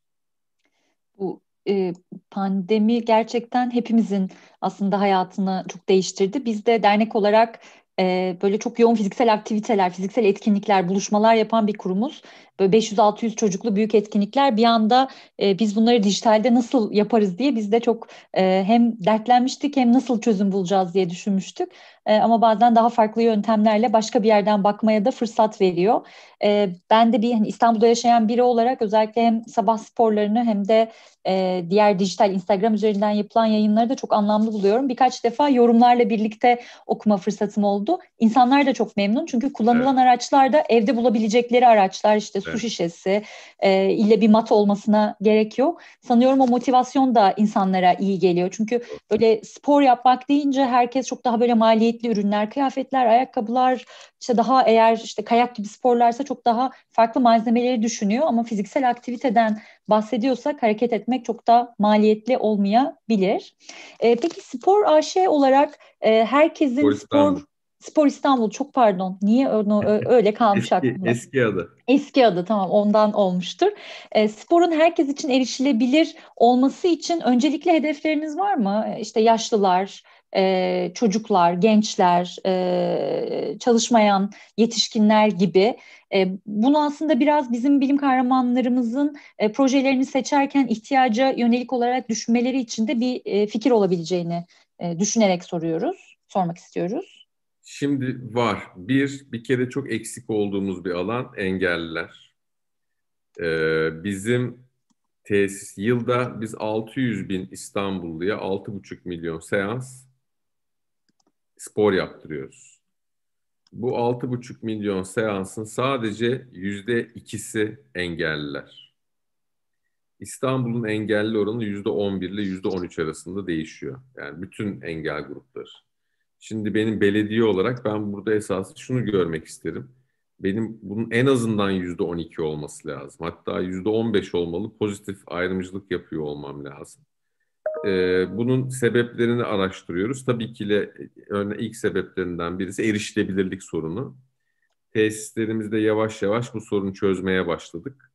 Bu e, pandemi gerçekten hepimizin aslında hayatını çok değiştirdi. Biz de dernek olarak e, böyle çok yoğun fiziksel aktiviteler, fiziksel etkinlikler, buluşmalar yapan bir kurumuz. Böyle 500-600 çocuklu büyük etkinlikler bir anda e, biz bunları dijitalde nasıl yaparız diye biz de çok e, hem dertlenmiştik hem nasıl çözüm bulacağız diye düşünmüştük. E, ama bazen daha farklı yöntemlerle başka bir yerden bakmaya da fırsat veriyor. E, ben de bir hani İstanbul'da yaşayan biri olarak özellikle hem sabah sporlarını hem de e, diğer dijital Instagram üzerinden yapılan yayınları da çok anlamlı buluyorum. Birkaç defa yorumlarla birlikte okuma fırsatım oldu. İnsanlar da çok memnun çünkü kullanılan evet. araçlar da evde bulabilecekleri araçlar işte su şişesi e, ile bir mat olmasına gerek yok. Sanıyorum o motivasyon da insanlara iyi geliyor. Çünkü böyle spor yapmak deyince herkes çok daha böyle maliyetli ürünler, kıyafetler, ayakkabılar, işte daha eğer işte kayak gibi sporlarsa çok daha farklı malzemeleri düşünüyor ama fiziksel aktiviteden bahsediyorsak hareket etmek çok da maliyetli olmayabilir. E, peki spor AŞ olarak e, herkesin spor Spor İstanbul çok pardon. Niye onu öyle kalmış eski, aklımda? Eski adı. Eski adı tamam ondan olmuştur. E, sporun herkes için erişilebilir olması için öncelikli hedefleriniz var mı? İşte yaşlılar, e, çocuklar, gençler, e, çalışmayan yetişkinler gibi e, bunu aslında biraz bizim bilim kahramanlarımızın e, projelerini seçerken ihtiyaca yönelik olarak düşünmeleri için de bir e, fikir olabileceğini e, düşünerek soruyoruz, sormak istiyoruz. Şimdi var. Bir, bir kere çok eksik olduğumuz bir alan engelliler. Ee, bizim tesis yılda biz 600 bin İstanbulluya 6,5 milyon seans spor yaptırıyoruz. Bu 6,5 milyon seansın sadece yüzde ikisi engelliler. İstanbul'un engelli oranı yüzde 11 ile yüzde 13 arasında değişiyor. Yani bütün engel grupları. Şimdi benim belediye olarak ben burada esas şunu görmek isterim. Benim bunun en azından yüzde 12 olması lazım. Hatta yüzde 15 olmalı. Pozitif ayrımcılık yapıyor olmam lazım. Ee, bunun sebeplerini araştırıyoruz. Tabii ki de örneğin ilk sebeplerinden birisi erişilebilirlik sorunu. Tesislerimizde yavaş yavaş bu sorunu çözmeye başladık.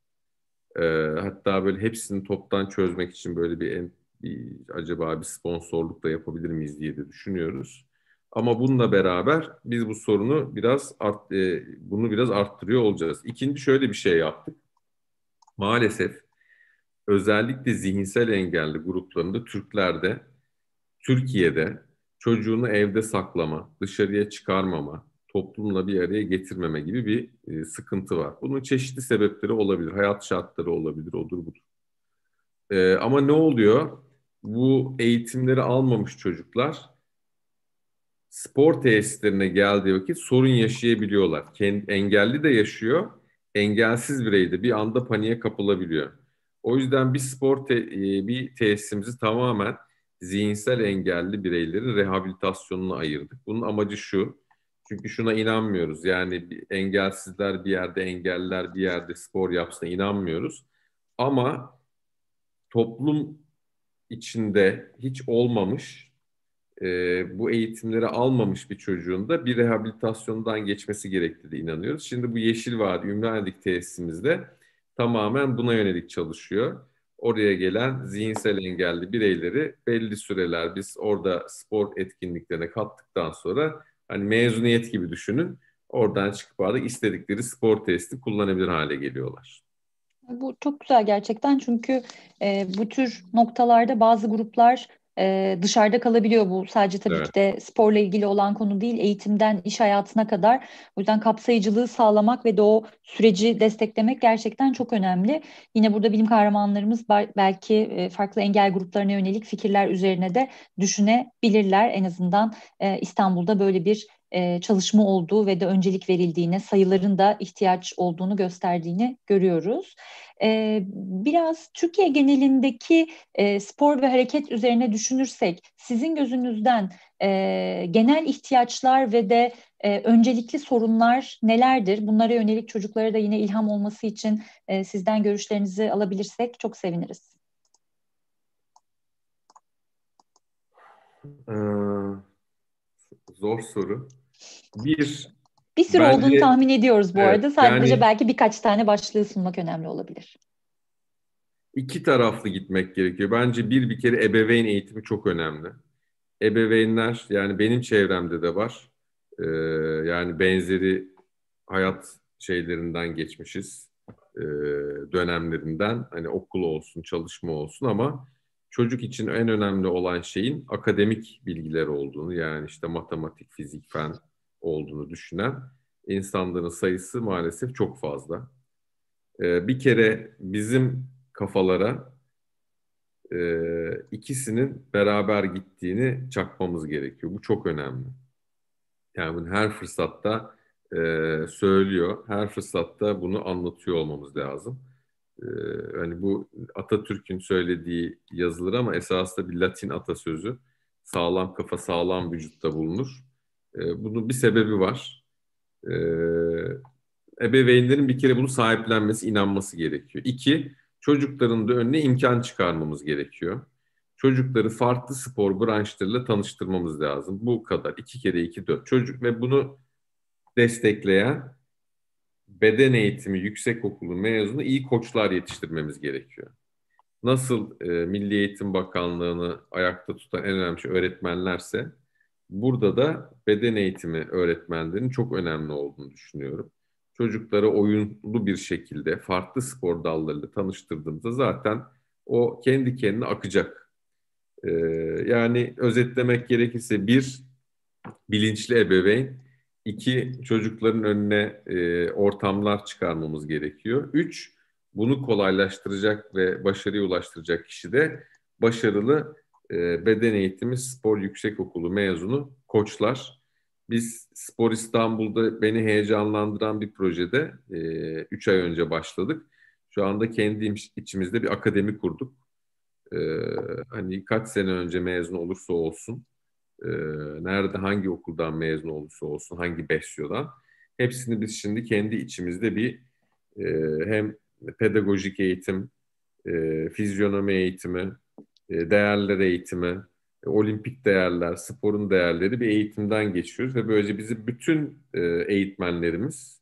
Ee, hatta böyle hepsini toptan çözmek için böyle bir, bir acaba bir sponsorluk da yapabilir miyiz diye de düşünüyoruz. Ama bununla beraber biz bu sorunu biraz art, e, bunu biraz arttırıyor olacağız. İkinci şöyle bir şey yaptık. Maalesef özellikle zihinsel engelli gruplarında Türklerde Türkiye'de çocuğunu evde saklama, dışarıya çıkarmama, toplumla bir araya getirmeme gibi bir e, sıkıntı var. Bunun çeşitli sebepleri olabilir. Hayat şartları olabilir, odur budur. E, ama ne oluyor? Bu eğitimleri almamış çocuklar spor tesislerine geldiği vakit sorun yaşayabiliyorlar. Kendi, engelli de yaşıyor, engelsiz birey de bir anda paniğe kapılabiliyor. O yüzden bir spor te, e, bir tesisimizi tamamen zihinsel engelli bireylerin rehabilitasyonuna ayırdık. Bunun amacı şu. Çünkü şuna inanmıyoruz. Yani engelsizler bir yerde, engelliler bir yerde spor yapsın inanmıyoruz. Ama toplum içinde hiç olmamış e, bu eğitimleri almamış bir çocuğun da bir rehabilitasyondan geçmesi gerektiğine inanıyoruz. Şimdi bu Yeşil Vadi Ümraniye'deki tesisimizde tamamen buna yönelik çalışıyor. Oraya gelen zihinsel engelli bireyleri belli süreler biz orada spor etkinliklerine kattıktan sonra hani mezuniyet gibi düşünün. Oradan çıkıp artık istedikleri spor testi kullanabilir hale geliyorlar. Bu çok güzel gerçekten çünkü e, bu tür noktalarda bazı gruplar e, dışarıda kalabiliyor bu. Sadece tabii evet. ki de sporla ilgili olan konu değil, eğitimden iş hayatına kadar. O yüzden kapsayıcılığı sağlamak ve de o süreci desteklemek gerçekten çok önemli. Yine burada bilim kahramanlarımız belki farklı engel gruplarına yönelik fikirler üzerine de düşünebilirler. En azından e, İstanbul'da böyle bir e, çalışma olduğu ve de öncelik verildiğine, sayıların da ihtiyaç olduğunu gösterdiğini görüyoruz. E, biraz Türkiye genelindeki e, spor ve hareket üzerine düşünürsek, sizin gözünüzden genel ihtiyaçlar ve de öncelikli sorunlar nelerdir? Bunlara yönelik çocuklara da yine ilham olması için sizden görüşlerinizi alabilirsek çok seviniriz. Ee, zor soru. Bir bir sürü bence, olduğunu tahmin ediyoruz bu evet, arada. Sadece yani, belki birkaç tane başlığı sunmak önemli olabilir. İki taraflı gitmek gerekiyor. Bence bir bir kere ebeveyn eğitimi çok önemli. Ebeveynler yani benim çevremde de var. Ee, yani benzeri hayat şeylerinden geçmişiz. E, dönemlerinden. Hani okul olsun, çalışma olsun ama çocuk için en önemli olan şeyin akademik bilgiler olduğunu yani işte matematik, fizik, fen olduğunu düşünen insanların sayısı maalesef çok fazla. Ee, bir kere bizim kafalara e, ikisinin beraber gittiğini çakmamız gerekiyor. Bu çok önemli. Yani bunu her fırsatta e, söylüyor, her fırsatta bunu anlatıyor olmamız lazım. E, hani bu Atatürk'ün söylediği yazılır ama esasında bir Latin atasözü. Sağlam kafa sağlam vücutta bulunur. E, bunun bir sebebi var. E, ebeveynlerin bir kere bunu sahiplenmesi, inanması gerekiyor. İki, çocukların da önüne imkan çıkarmamız gerekiyor. Çocukları farklı spor branşlarıyla tanıştırmamız lazım. Bu kadar. İki kere iki dört. Çocuk ve bunu destekleyen beden eğitimi yüksek okulu mezunu iyi koçlar yetiştirmemiz gerekiyor. Nasıl e, Milli Eğitim Bakanlığı'nı ayakta tutan en önemli şey öğretmenlerse burada da beden eğitimi öğretmenlerinin çok önemli olduğunu düşünüyorum. Çocuklara oyunlu bir şekilde farklı spor dallarıyla tanıştırdığımızda zaten o kendi kendine akacak. Ee, yani özetlemek gerekirse bir, bilinçli ebeveyn, iki, çocukların önüne e, ortamlar çıkarmamız gerekiyor. Üç, bunu kolaylaştıracak ve başarıya ulaştıracak kişi de başarılı e, beden eğitimi spor yüksekokulu mezunu koçlar. Biz Spor İstanbul'da beni heyecanlandıran bir projede 3 e, ay önce başladık. Şu anda kendi içimizde bir akademi kurduk. E, hani kaç sene önce mezun olursa olsun, nerede hangi okuldan mezun olursa olsun, hangi besyodan, hepsini biz şimdi kendi içimizde bir hem pedagojik eğitim, e, fizyonomi eğitimi, değerler eğitimi, e, olimpik değerler, sporun değerleri bir eğitimden geçiyoruz ve böylece bizim bütün e, eğitmenlerimiz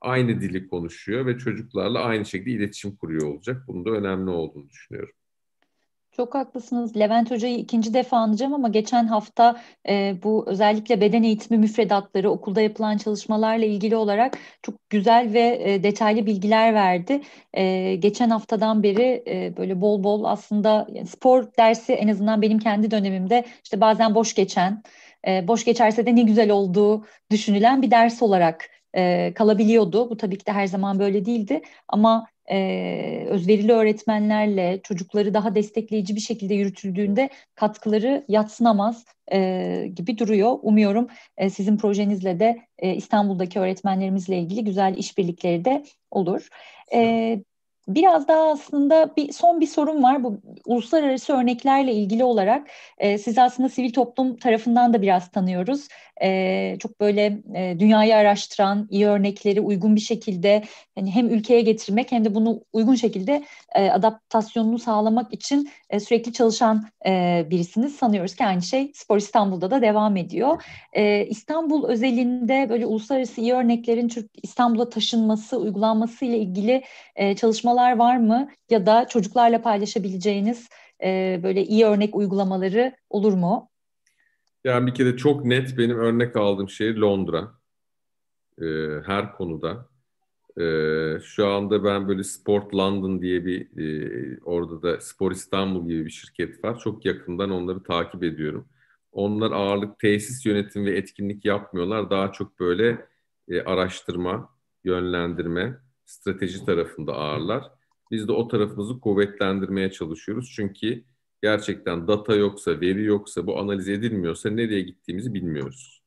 aynı dili konuşuyor ve çocuklarla aynı şekilde iletişim kuruyor olacak. Bunun da önemli olduğunu düşünüyorum. Çok haklısınız. Levent Hoca'yı ikinci defa anacağım ama geçen hafta e, bu özellikle beden eğitimi müfredatları, okulda yapılan çalışmalarla ilgili olarak çok güzel ve e, detaylı bilgiler verdi. E, geçen haftadan beri e, böyle bol bol aslında yani spor dersi en azından benim kendi dönemimde işte bazen boş geçen, e, boş geçerse de ne güzel olduğu düşünülen bir ders olarak e, kalabiliyordu. Bu tabii ki de her zaman böyle değildi ama e, özverili öğretmenlerle çocukları daha destekleyici bir şekilde yürütüldüğünde katkıları yatsınamaz e, gibi duruyor. Umuyorum e, sizin projenizle de e, İstanbul'daki öğretmenlerimizle ilgili güzel işbirlikleri de olur. E, Biraz daha aslında bir son bir sorum var bu uluslararası örneklerle ilgili olarak e, sizi aslında sivil toplum tarafından da biraz tanıyoruz. E, çok böyle e, dünyayı araştıran iyi örnekleri uygun bir şekilde hani hem ülkeye getirmek hem de bunu uygun şekilde e, adaptasyonunu sağlamak için e, sürekli çalışan e, birisiniz. Sanıyoruz ki aynı şey Spor İstanbul'da da devam ediyor. E, İstanbul özelinde böyle uluslararası iyi örneklerin Türk İstanbul'a taşınması, uygulanması ile ilgili e, çalışmalar var mı? Ya da çocuklarla paylaşabileceğiniz e, böyle iyi örnek uygulamaları olur mu? Yani bir kere çok net benim örnek aldığım şehir Londra. Ee, her konuda. Ee, şu anda ben böyle Sport London diye bir e, orada da Spor İstanbul gibi bir şirket var. Çok yakından onları takip ediyorum. Onlar ağırlık tesis yönetim ve etkinlik yapmıyorlar. Daha çok böyle e, araştırma, yönlendirme, strateji tarafında ağırlar. Biz de o tarafımızı kuvvetlendirmeye çalışıyoruz. Çünkü gerçekten data yoksa, veri yoksa, bu analiz edilmiyorsa nereye gittiğimizi bilmiyoruz.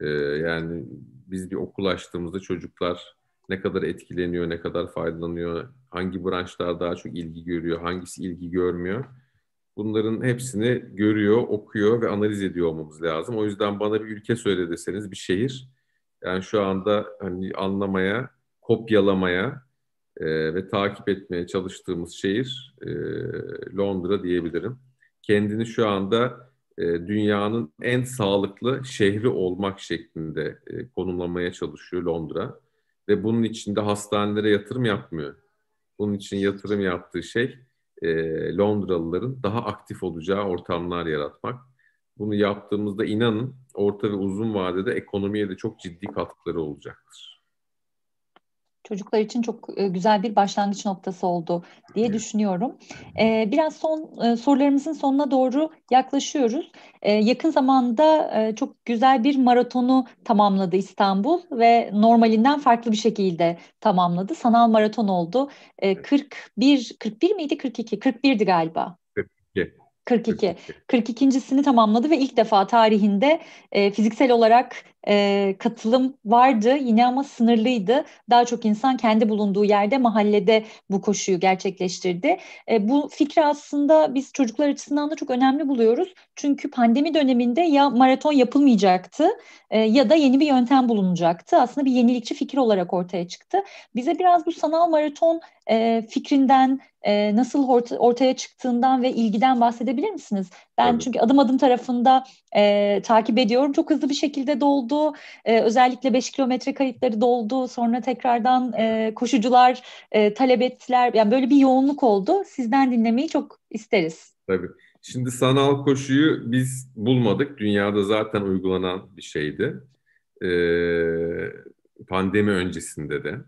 Ee, yani biz bir okul açtığımızda çocuklar ne kadar etkileniyor, ne kadar faydalanıyor, hangi branşlar daha çok ilgi görüyor, hangisi ilgi görmüyor. Bunların hepsini görüyor, okuyor ve analiz ediyor olmamız lazım. O yüzden bana bir ülke söyle deseniz bir şehir. Yani şu anda hani anlamaya, kopyalamaya e, ve takip etmeye çalıştığımız şehir e, Londra diyebilirim. Kendini şu anda e, dünyanın en sağlıklı şehri olmak şeklinde e, konumlamaya çalışıyor Londra. Ve bunun için de hastanelere yatırım yapmıyor. Bunun için yatırım yaptığı şey e, Londralıların daha aktif olacağı ortamlar yaratmak. Bunu yaptığımızda inanın orta ve uzun vadede ekonomiye de çok ciddi katkıları olacaktır çocuklar için çok e, güzel bir başlangıç noktası oldu diye düşünüyorum. E, biraz son e, sorularımızın sonuna doğru yaklaşıyoruz. Yakın zamanda çok güzel bir maratonu tamamladı İstanbul ve normalinden farklı bir şekilde tamamladı. Sanal maraton oldu. 41 41 miydi 42? 41'di galiba. 42. 42. 42.sini tamamladı ve ilk defa tarihinde e, fiziksel olarak e, katılım vardı yine ama sınırlıydı. Daha çok insan kendi bulunduğu yerde mahallede bu koşuyu gerçekleştirdi. E, bu fikri aslında biz çocuklar açısından da çok önemli buluyoruz. Çünkü pandemi döneminde ya maraton yapılmayacaktı e, ya da yeni bir yöntem bulunacaktı. Aslında bir yenilikçi fikir olarak ortaya çıktı. Bize biraz bu sanal maraton e, fikrinden e, nasıl orta, ortaya çıktığından ve ilgiden bahsedebilir misiniz? Ben Tabii. çünkü adım adım tarafında e, takip ediyorum. Çok hızlı bir şekilde doldu. E, özellikle 5 kilometre kayıtları doldu. Sonra tekrardan e, koşucular e, talep ettiler. Yani böyle bir yoğunluk oldu. Sizden dinlemeyi çok isteriz. Tabii. Şimdi sanal koşuyu biz bulmadık. Dünyada zaten uygulanan bir şeydi. Ee, pandemi öncesinde de.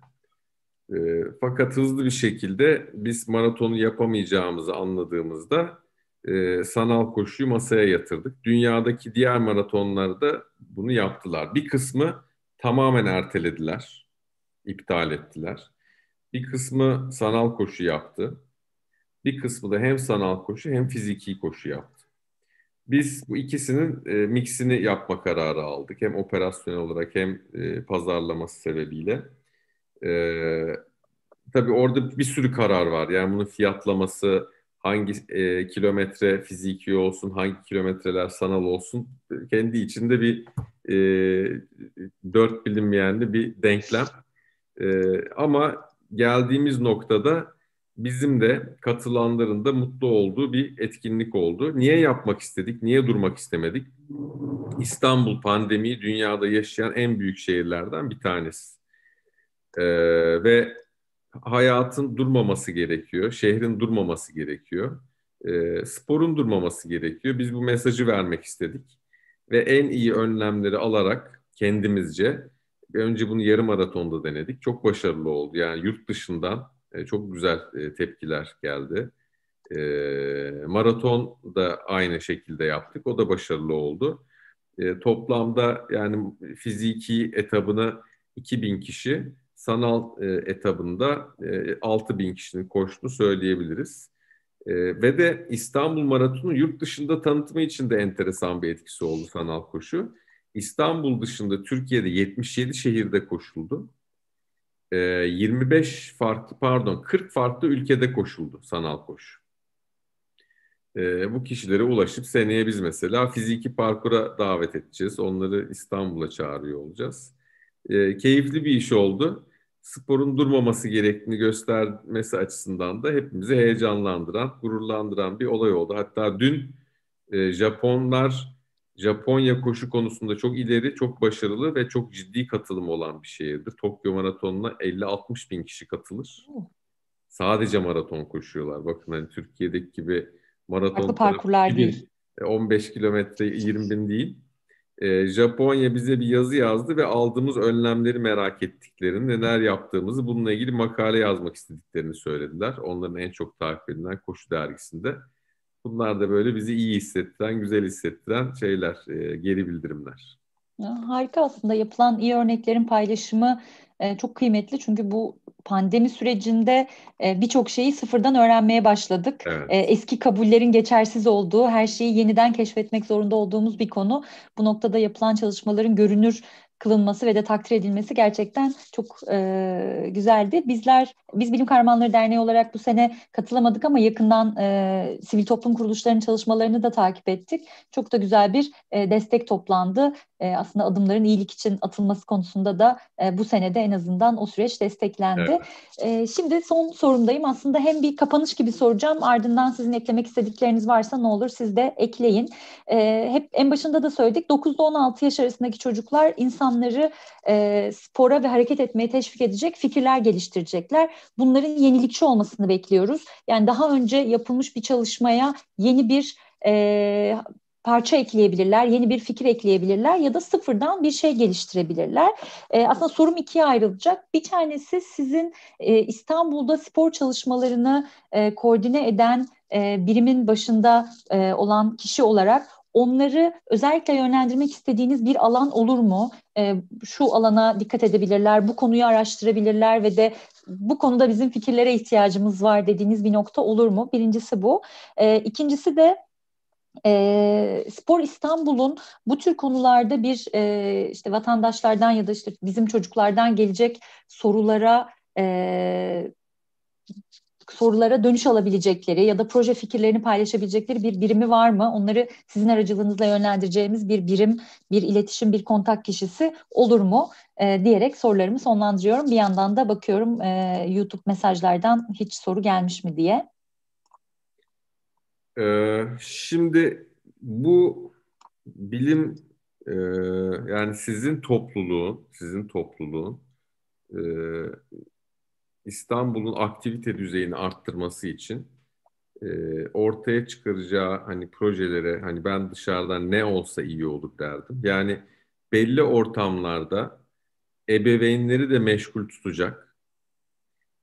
Ee, fakat hızlı bir şekilde biz maratonu yapamayacağımızı anladığımızda e, sanal koşuyu masaya yatırdık. Dünyadaki diğer maratonlarda bunu yaptılar. Bir kısmı tamamen ertelediler, iptal ettiler. Bir kısmı sanal koşu yaptı. Bir kısmı da hem sanal koşu hem fiziki koşu yaptı. Biz bu ikisinin e, mixini yapma kararı aldık. Hem operasyonel olarak hem e, pazarlaması sebebiyle. E, tabii orada bir sürü karar var. Yani bunun fiyatlaması, hangi e, kilometre fiziki olsun, hangi kilometreler sanal olsun kendi içinde bir e, dört bilinmeyenli bir denklem. E, ama geldiğimiz noktada bizim de katılanların da mutlu olduğu bir etkinlik oldu. Niye yapmak istedik, niye durmak istemedik? İstanbul pandemiyi dünyada yaşayan en büyük şehirlerden bir tanesi. Ee, ve hayatın durmaması gerekiyor, şehrin durmaması gerekiyor, e, sporun durmaması gerekiyor. Biz bu mesajı vermek istedik ve en iyi önlemleri alarak kendimizce önce bunu yarım maratonda denedik. Çok başarılı oldu. Yani yurt dışından e, çok güzel e, tepkiler geldi. E, maraton da aynı şekilde yaptık. O da başarılı oldu. E, toplamda yani fiziki etabını 2000 kişi, sanal e, etabında e, 6000 kişinin koştuğunu söyleyebiliriz. E, ve de İstanbul Maratonu yurt dışında tanıtımı için de enteresan bir etkisi oldu sanal koşu. İstanbul dışında Türkiye'de 77 şehirde koşuldu. 25 ee, farklı pardon 40 farklı ülkede koşuldu sanal koşu. E, bu kişilere ulaşıp seneye biz mesela fiziki parkura davet edeceğiz. Onları İstanbul'a çağırıyor olacağız. E, keyifli bir iş oldu. Sporun durmaması gerektiğini göstermesi açısından da hepimizi heyecanlandıran, gururlandıran bir olay oldu. Hatta dün e, Japonlar Japonya koşu konusunda çok ileri, çok başarılı ve çok ciddi katılım olan bir şehirdir. Tokyo Maratonu'na 50-60 bin kişi katılır. Sadece maraton koşuyorlar. Bakın hani Türkiye'deki gibi maraton Farklı parkurlar değil. 15 kilometre 20 bin değil. E, Japonya bize bir yazı yazdı ve aldığımız önlemleri merak ettiklerini, neler yaptığımızı bununla ilgili makale yazmak istediklerini söylediler. Onların en çok takip edilen koşu dergisinde. Bunlar da böyle bizi iyi hissettiren, güzel hissettiren şeyler, e, geri bildirimler. Harika aslında yapılan iyi örneklerin paylaşımı e, çok kıymetli çünkü bu pandemi sürecinde e, birçok şeyi sıfırdan öğrenmeye başladık. Evet. E, eski kabullerin geçersiz olduğu, her şeyi yeniden keşfetmek zorunda olduğumuz bir konu. Bu noktada yapılan çalışmaların görünür kılınması ve de takdir edilmesi gerçekten çok e, güzeldi. Bizler, biz Bilim Kahramanları Derneği olarak bu sene katılamadık ama yakından e, sivil toplum kuruluşlarının çalışmalarını da takip ettik. Çok da güzel bir e, destek toplandı. E, aslında adımların iyilik için atılması konusunda da e, bu senede en azından o süreç desteklendi. Evet. E, şimdi son sorumdayım. Aslında hem bir kapanış gibi soracağım. Ardından sizin eklemek istedikleriniz varsa ne olur siz de ekleyin. E, hep en başında da söyledik. 9 16 yaş arasındaki çocuklar insanları e, spora ve hareket etmeye teşvik edecek fikirler geliştirecekler. Bunların yenilikçi olmasını bekliyoruz. Yani daha önce yapılmış bir çalışmaya yeni bir e, parça ekleyebilirler, yeni bir fikir ekleyebilirler ya da sıfırdan bir şey geliştirebilirler. E, aslında sorum ikiye ayrılacak. Bir tanesi sizin e, İstanbul'da spor çalışmalarını e, koordine eden e, birimin başında e, olan kişi olarak onları özellikle yönlendirmek istediğiniz bir alan olur mu? E, şu alana dikkat edebilirler, bu konuyu araştırabilirler ve de bu konuda bizim fikirlere ihtiyacımız var dediğiniz bir nokta olur mu? Birincisi bu. E, ikincisi de e, Spor İstanbul'un bu tür konularda bir e, işte vatandaşlardan ya da işte bizim çocuklardan gelecek sorulara e, sorulara dönüş alabilecekleri ya da proje fikirlerini paylaşabilecekleri bir birimi var mı? Onları sizin aracılığınızla yönlendireceğimiz bir birim, bir iletişim, bir kontak kişisi olur mu? E, diyerek sorularımı sonlandırıyorum. Bir yandan da bakıyorum e, YouTube mesajlardan hiç soru gelmiş mi diye. Ee, şimdi bu bilim e, yani sizin topluluğun, sizin topluluğun e, İstanbul'un aktivite düzeyini arttırması için e, ortaya çıkaracağı hani projelere hani ben dışarıdan ne olsa iyi olur derdim. Yani belli ortamlarda ebeveynleri de meşgul tutacak.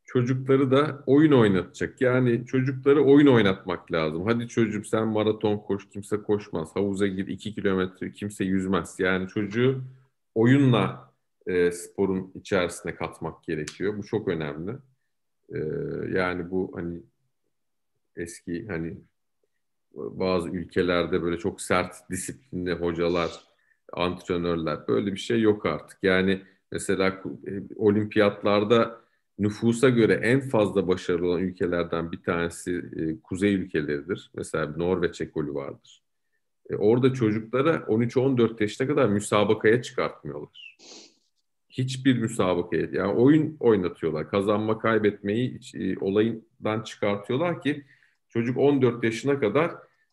Çocukları da oyun oynatacak. Yani çocukları oyun oynatmak lazım. Hadi çocuğum sen maraton koş, kimse koşmaz. Havuza gir iki kilometre, kimse yüzmez. Yani çocuğu oyunla e, sporun içerisine katmak gerekiyor. Bu çok önemli. E, yani bu hani eski hani bazı ülkelerde böyle çok sert disiplinli hocalar, antrenörler böyle bir şey yok artık. Yani mesela e, olimpiyatlarda nüfusa göre en fazla başarılı olan ülkelerden bir tanesi e, kuzey ülkeleridir. Mesela Norveç ekolü vardır. E, orada çocuklara 13-14 yaşına kadar müsabakaya çıkartmıyorlar. Hiçbir müsabakaya, yani oyun oynatıyorlar. Kazanma kaybetmeyi e, olayından çıkartıyorlar ki çocuk 14 yaşına kadar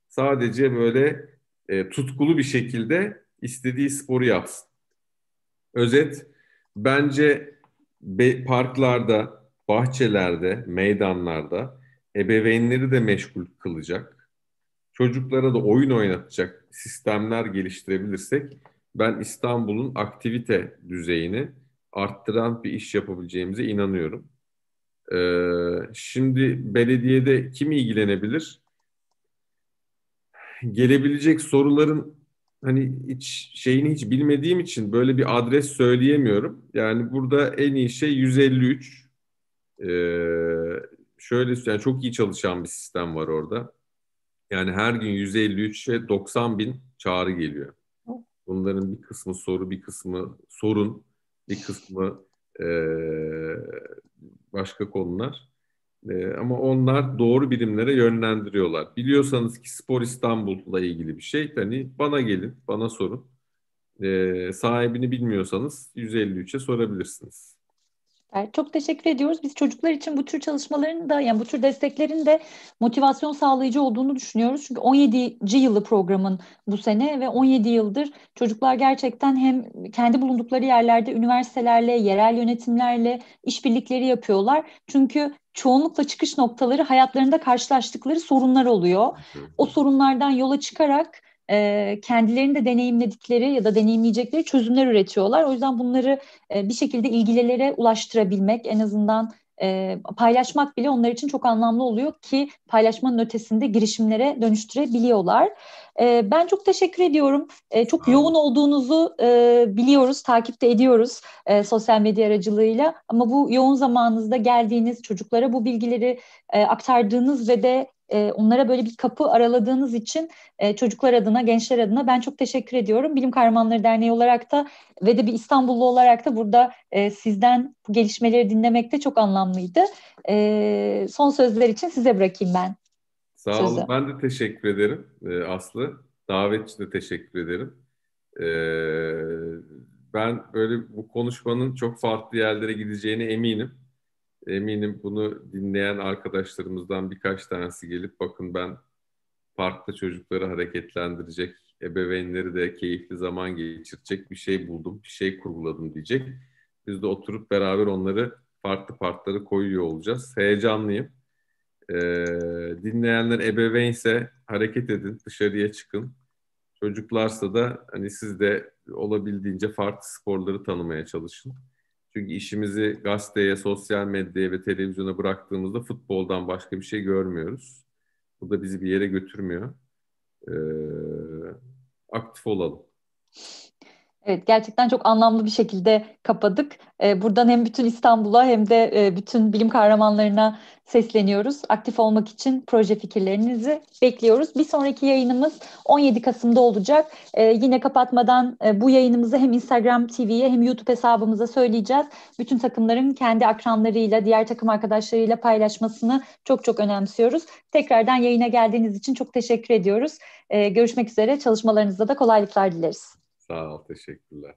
sadece böyle e, tutkulu bir şekilde istediği sporu yapsın. Özet, bence be, parklarda, bahçelerde, meydanlarda ebeveynleri de meşgul kılacak. Çocuklara da oyun oynatacak sistemler geliştirebilirsek ben İstanbul'un aktivite düzeyini arttıran bir iş yapabileceğimize inanıyorum. Ee, şimdi belediyede kim ilgilenebilir? Gelebilecek soruların hani hiç şeyini hiç bilmediğim için böyle bir adres söyleyemiyorum. Yani burada en iyi şey 153. Ee, şöyle yani çok iyi çalışan bir sistem var orada. Yani her gün 153'e 90 bin çağrı geliyor. Bunların bir kısmı soru, bir kısmı sorun, bir kısmı e, başka konular. E, ama onlar doğru birimlere yönlendiriyorlar. Biliyorsanız ki Spor İstanbul'la ilgili bir şey, hani bana gelin, bana sorun. E, sahibini bilmiyorsanız 153'e sorabilirsiniz. Çok teşekkür ediyoruz. Biz çocuklar için bu tür çalışmaların da yani bu tür desteklerin de motivasyon sağlayıcı olduğunu düşünüyoruz. Çünkü 17. yılı programın bu sene ve 17 yıldır çocuklar gerçekten hem kendi bulundukları yerlerde üniversitelerle, yerel yönetimlerle işbirlikleri yapıyorlar. Çünkü çoğunlukla çıkış noktaları hayatlarında karşılaştıkları sorunlar oluyor. O sorunlardan yola çıkarak e, kendilerinin de deneyimledikleri ya da deneyimleyecekleri çözümler üretiyorlar. O yüzden bunları e, bir şekilde ilgililere ulaştırabilmek en azından e, paylaşmak bile onlar için çok anlamlı oluyor ki paylaşmanın ötesinde girişimlere dönüştürebiliyorlar. E, ben çok teşekkür ediyorum. E, çok yoğun olduğunuzu e, biliyoruz, takipte ediyoruz e, sosyal medya aracılığıyla. Ama bu yoğun zamanınızda geldiğiniz çocuklara bu bilgileri e, aktardığınız ve de e, onlara böyle bir kapı araladığınız için e, çocuklar adına, gençler adına ben çok teşekkür ediyorum. Bilim Kahramanları Derneği olarak da ve de bir İstanbullu olarak da burada e, sizden bu gelişmeleri dinlemek de çok anlamlıydı. E, son sözler için size bırakayım ben. Sağ sözü. olun. Ben de teşekkür ederim e, Aslı. Davet için de teşekkür ederim. E, ben böyle bu konuşmanın çok farklı yerlere gideceğine eminim. Eminim bunu dinleyen arkadaşlarımızdan birkaç tanesi gelip bakın ben parkta çocukları hareketlendirecek, ebeveynleri de keyifli zaman geçirecek bir şey buldum, bir şey kurguladım diyecek. Biz de oturup beraber onları farklı parkları koyuyor olacağız. Heyecanlıyım. Ee, dinleyenler ebeveynse hareket edin, dışarıya çıkın. Çocuklarsa da hani siz de olabildiğince farklı sporları tanımaya çalışın. Çünkü işimizi gazeteye, sosyal medyaya ve televizyona bıraktığımızda futboldan başka bir şey görmüyoruz. Bu da bizi bir yere götürmüyor. Ee, aktif olalım. Evet gerçekten çok anlamlı bir şekilde kapadık. Ee, buradan hem bütün İstanbul'a hem de e, bütün bilim kahramanlarına sesleniyoruz. Aktif olmak için proje fikirlerinizi bekliyoruz. Bir sonraki yayınımız 17 Kasım'da olacak. Ee, yine kapatmadan e, bu yayınımızı hem Instagram TV'ye hem YouTube hesabımıza söyleyeceğiz. Bütün takımların kendi akranlarıyla, diğer takım arkadaşlarıyla paylaşmasını çok çok önemsiyoruz. Tekrardan yayına geldiğiniz için çok teşekkür ediyoruz. Ee, görüşmek üzere. Çalışmalarınızda da kolaylıklar dileriz. Sağ ol, teşekkürler.